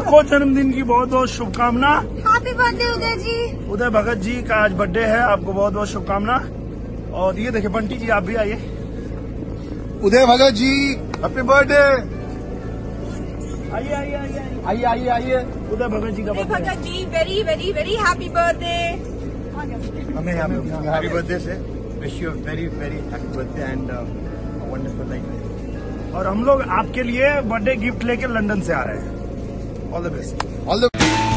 को जन्मदिन की बहुत बहुत शुभकामना। हैप्पी बर्थडे उदय जी उदय भगत जी का आज बर्थडे है आपको बहुत बहुत शुभकामना। और ये देखिए बंटी जी आप भी आइए। उदय भगत जी हैप्पी बर्थडे आइए आइए आइए आइए। आइए आइए उदय भगत जी का Uday birthday Bhagat ji very very very happy birthday हमें हमें हैप्पी बर्थडे से wish you very very happy birthday and wonderful life और हम लोग आपके लिए बर्थडे गिफ्ट लेके लंदन से आ रहे हैं। All the best. All the